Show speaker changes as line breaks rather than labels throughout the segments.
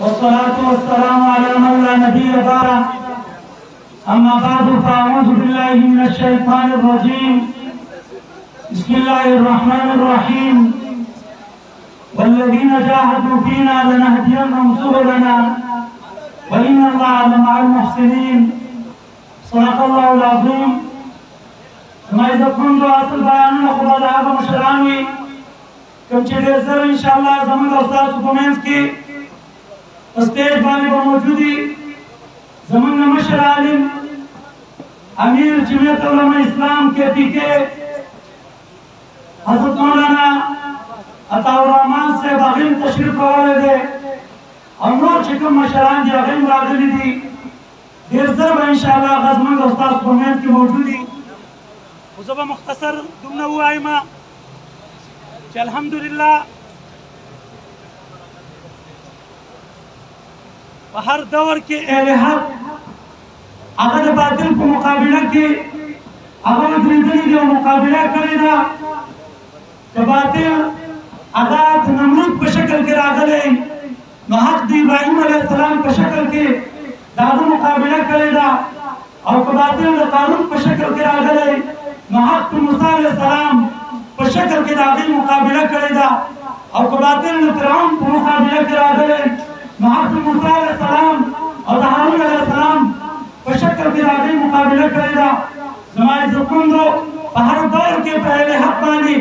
والصلاة والسلام على من لا نبي بعده أما بعد فأعوذ بالله من الشيطان الرجيم بسم الله الرحمن الرحيم والذين جاهدوا فينا لنهدينهم سبلنا وإن الله لمع المحسنين صدق الله العظيم ما إذا كنت أصل بيان نقول هذا مشرعني کوم چې ډېر زر ان شاء الله زموږ استاد په منځ کې استاد باندې به موجودي زموږ مشر عالم امیر جمعیت علماء اسلام کې پی کې حضرت مولانا عطا الرحمن صاحب هغه تشریف راوړی دی او نور چې کوم مشران دي هغه راغلي دي ډېر زر به ان شاء الله غزمن استاد په منځ کې موجودي خو زه به مختصر دومره ووایم چې الحمدلله په هر دور کې اهل حق هغه د باطل په مقابله کې هغه درېدلې دی او مقابله کړې ده د باطل هغه د نمرود په شکل کې راغلی نو حق د ابراهیم علیه السلام په شکل کې دا د مقابله کړې ده او که باطل د قارون په شکل کې راغلی نو حق د موسی علیه السلام په شکل کې د هغې مقابله کړې ده او که باطل د فرعون په مقابله کې راغلی نو حق د موسی علیه السلام او د هارون علیه السلام په شکل کې د هغې مقابله کړې ده زما ژوندو په هر دور کې په اهل حق باندې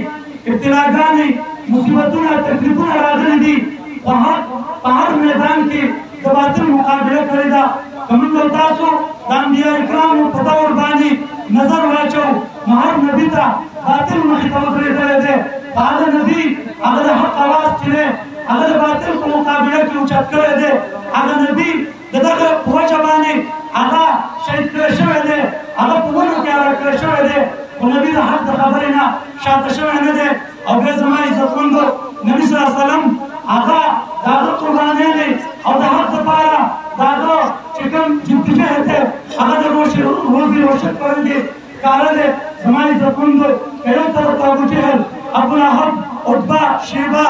ابتلاګانې مصیبتونه تکلیفونه راغلي دي خو حق په هر میدان کې د باطل مقابله کړې ده که موږ او تاسو د انبیاء کرامو په دور باندې نظر واچو نو هر نبي ته باطل مخې ته ودرېدلی دی په هغه نبي هغه د حق اواز چې دی هغه د باطل په مقابله کې اوچت کړی دی هغه نبي دغه په وجه باندې هغه شهید کړی شوی دی هغه په ونو کې هغه کړی شوی دی خو نبي د حق د خبرې نه شاته شوی نه دی او بیا زما عزتمند نبي صلی الله علیه وسلم هغه د هغه قربانۍ دی او د حق دپاره د هغه چې کوم جدوجهد دی هغه د روزې روزې روشن کړی دی ښکاره دی زما عزتمن زوی که یو طرف ته ابوجهل ابولهب عتبه شیبه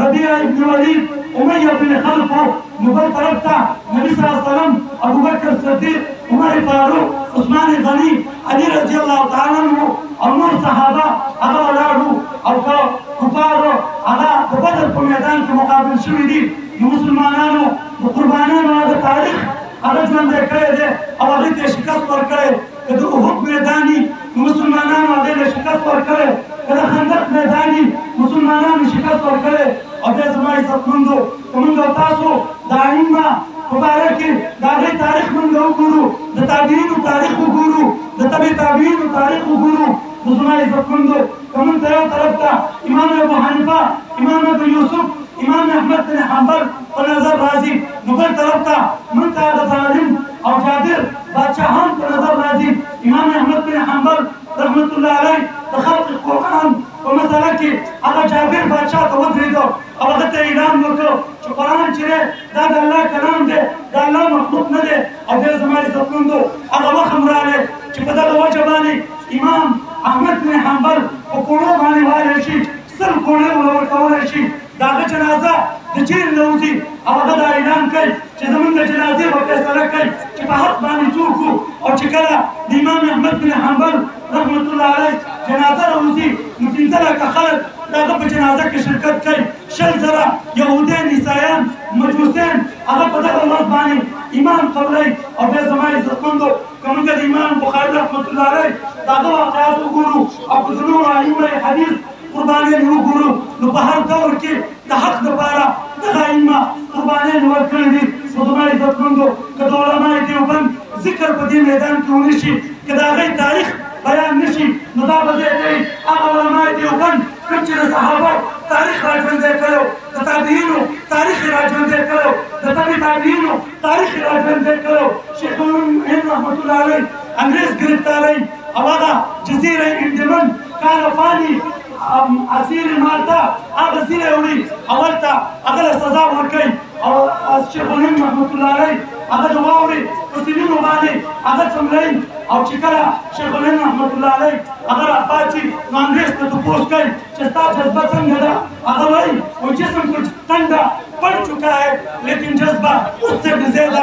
ربیعه ابن ولید امیه بن خلف و نو بل طرف ته نبي صلی الله علیه وسلم ابوبکر صدیق عمر فاروق عثمان غني علي رضی الله تعالی عنه او نور صحابه هغه ولاړ وو او که کفارو هغه د بدر په میدان کې مقابل شوي دي د مسلمانانو د قربانیانو هغه تاریخ هغه ژوندی کړی دی او هغه ته شکست ورکړی که د احد میدانی نو مسلمانانو هغه له شکست ورکړی که د خندق میدانی مسلمانانو شکست ورکړی او بیا زما عزتمندو که موږ او تاسو د ائمه په باره کې د هغې تاریخ موږ وګورو د تابعینو تاریخ وګورو د تبع تابعینو تاریخ وګورو نو زما عزتمندو که موږ ته یو طرف ته امام ابو حنیفه امام ابو یوسف امام احمد بن حنبل په نظر راځي نو بل طرف ته موږ ته هغه ظالم او جابر باچاهان په نظر راځي امام احمد بن حنبل رحمت الله علیه د خلق قرآن په مسله کې هغه جابر باچا ته ودرېدو او هغه ته اعلان وکړو چې قرآن چې دی دا د الله کلام دی د الله مخلوق نه دی او بیا زما عزتمند هغه وخت هم راغی چې په دغه وجه باندې امام احمد بن حنبل په کوړو باندې وارې شي سل کورې مو ورکولی شي د هغه جنازه د جیل نه وځي او هغه دا اعلان کوي چې زمونږ د جنازې به فیصله کوي چې په حق باندې څوک او چې کله د امام احمد بن حنبل رحمت الله علیه جنازه راوځي نو پنځه لاکه خلک د هغه په جنازه کې شرکت کوي شل زره یهودیان عیسایان مجوسیان هغه په دغه ورځ باندې ایمان قبلوي او بیا زما عزتمندو که موږ د امام بخاري رحمت الله علیه د هغه واقعات وګورو او که د نورو ائمه حدیث قربانیانې وګورو نو په هر دور کې د حق لپاره دغه ائمه قربانیانې ورکړې دي نو زما عزتمندو که د علما دیوبند ذکر په دې میدان کې ونه شي که د هغې تاریخ بیان نه شي نو دا به ځای کوي هغه علما دیوبند کوم چې د صحابه تاریخ راژوندی کړی د تابعینو تاریخ یې راژوندی کړی د تبع تابعینو تاریخ را ژوندی کړو شیخ هارون مهین رحمت الله علیه انګریز گرفتاری او هغه جزیره انډیمن کالفانی اسیر مالتا هغه زیره وړي اول ته هغه سزا ورکړي او شیخ هارون رحمت الله علیه هغه د واورې په سیمینو باندې هغه څملای او چې کله شیخ هارون رحمت الله علیه هغه راپاڅي نو انګریز ته تپوس کوي چې ستا جذبه څنګه ده هغه وایي و جسم تنده پړ چکا ہے لیکن جذبہ اس سے بھی زیادہ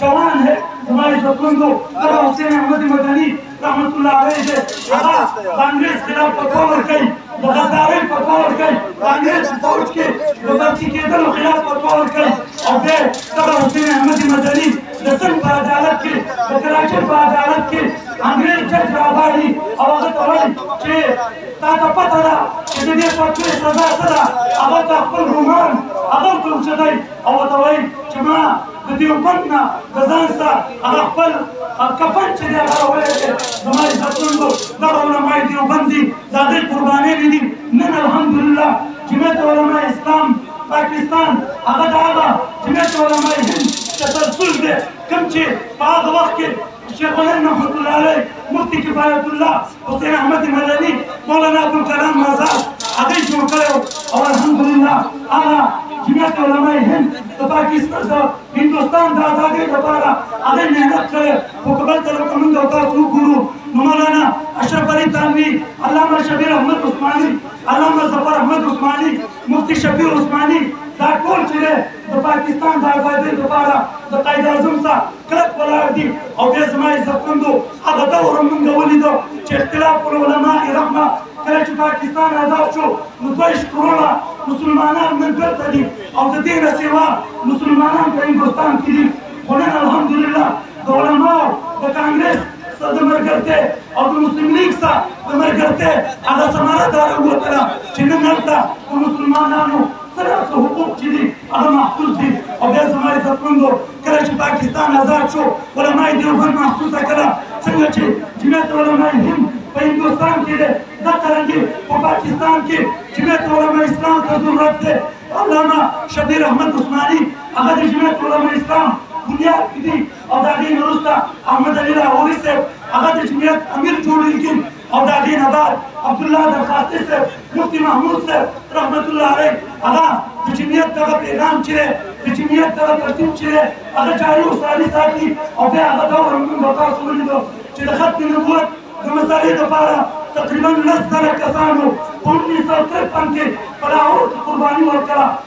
جوان ہے زما عزت مندو تبا حسین احمد مدنی رحمت اللہ علیہ سے اغا کانگریس خلاف فتوا ورکئی د غزاوی فتوا ورکئی کانگریس فوج کے د برچی کیدلو خلاف فتوا ورکئی او بے تبا حسین احمد مدنی د سن پر عدالت کے د کراچی پر عدالت کے انگریز جج راباری او اغا توائی چه تا ته پته ده چې د دې شرط شوې سزا څه ده هغه ته خپل رومان هغه ته اوچتوي او ورته وایي چې ما د دیوبند نه د ځان سره هغه خپل کفن چې دی هغه راوړی دی زما عزتمند دغه علما دیوبند دي د هغې قربانۍ مې دي نن الحمدلله جمعیت علما اسلام پاکستان هغه د هغه جمعیت علما هند تسلسل دی کوم چې په هغه وخت کې شیخ الهند رحمت الله علیه مفتی کفایت الله حسین احمد مدنی مولانا عبدالکلام مزار هغه جوړ کړو او الحمدلله هغه جمعیت علماء هند د پاکستان د هندستان د آزادۍ لپاره هغه محنت کړی خو په بل طرف موږ او تاسو وګورو نو مولانا اشرف علي تانوي علامه شبیر احمد عثماني علامه ظفر احمد عثماني مفتی شبیر عثماني دا ټول چې د پاکستان د آزادۍ لپاره د قائد اعظم صاحب کلک ولاړ دي او بیا زما عزتمندو هغه دور هم موږ ولیدو چې اختلاف العلماء رحمه کله چې پاکستان آزاد شو نو دوه ویشت کروړه مسلمانان نن دلته دي او د دې نه سوا مسلمانان په هندوستان کې دي خو نن الحمدلله د علماو د کانګرس سره د ملګرتیا او د مسلم لیګ سره د ملګرتیا هغه ثمره داره ووتله چې نن هلته د مسلمانانو سره څه حقوق چې دي هغه محفوظ دي او بیا زما عزتمندو کله چې پاکستان آزاد شو علماء دیوبند محسوسه کړه څنګه چې جمعیت علماء هند په هندوستان کې ده دا قرنګي په پاکستان کې جمعیت علماء اسلام ته ضرورت ده علامه شبیر احمد عثماني هغه د جمعیت علماء اسلام بنیاد کړي او دا غي وروسته احمد علي لاهوري صاحب هغه د جمعیت امیر جوړیږي او دا دین آباد عبد الله درخواست صاحب مفتی محمود صاحب رحمت الله علیه هغه د جمعیت دغه پیغام چې د جمعیت دغه ترتیب چې هغه جاری او ساري ساتي او بیا هغه دا ورمون به تاسو ولیدو چې د ختم نبوت د مسالې لپاره تقریبا لس زره کسانو په اوونیس سوه ترپن کې په لاهور کې قرباني ورکړه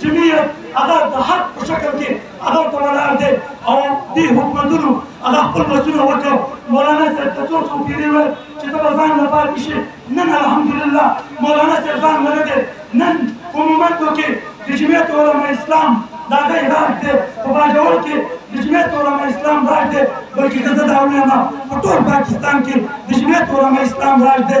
چې ملت هغه د حق په شکل کې هغه ته ولاړ دی او دې حکومتونو هغه خپل مسؤلونه وکړ مولانا صاحب ته څو څو پیرې ویل چې ته به ځان نه پاتې شې نن الحمدلله مولانا صاحب ځان نه دی نن عموما کې د جمعیت علما اسلام دا د هرات دی په باجوړ کې د جمعیت علما اسلام راځي بلکې زه دا وایم په ټول پاکستان کې د جمعیت علما اسلام راځي